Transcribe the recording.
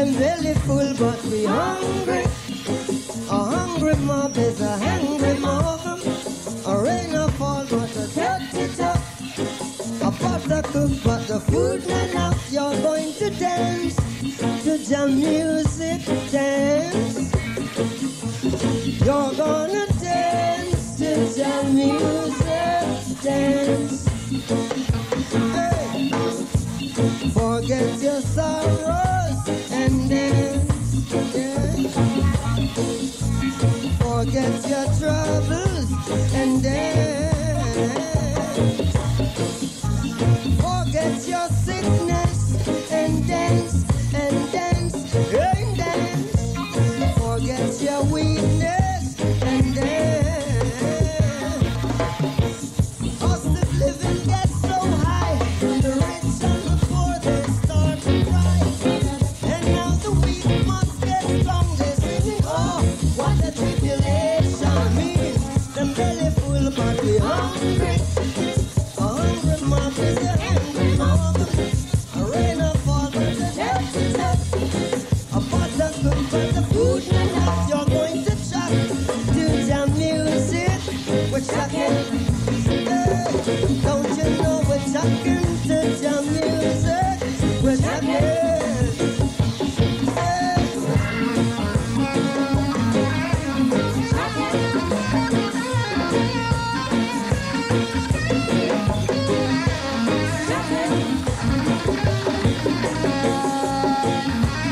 and belly full, but we hungry. A hungry mob is a hungry mob. A rain of fall, but a dirty. A pot of cook, but the food not enough. You're going to dance to jam music, dance. You're gonna dance to jam music. forget your troubles and dance. Forget your sickness and dance and dance and dance. Forget your weakness and dance.